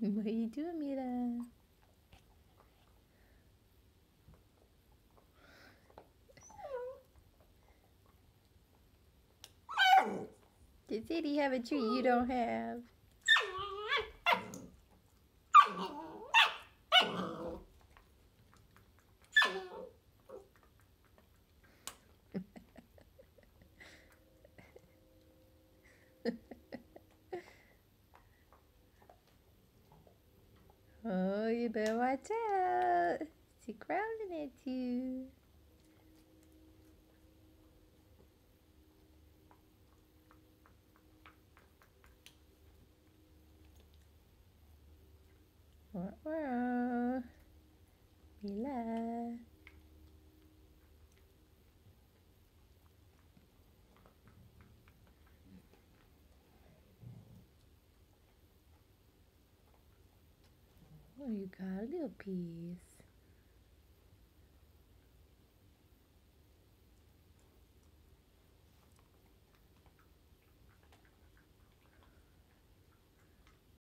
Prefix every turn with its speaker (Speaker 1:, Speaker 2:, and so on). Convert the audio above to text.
Speaker 1: What are you doing, Mila? Does Sadie have a treat you don't have? oh, you better watch out. She's growling at you. Wow. Mila. Oh, you got a little piece.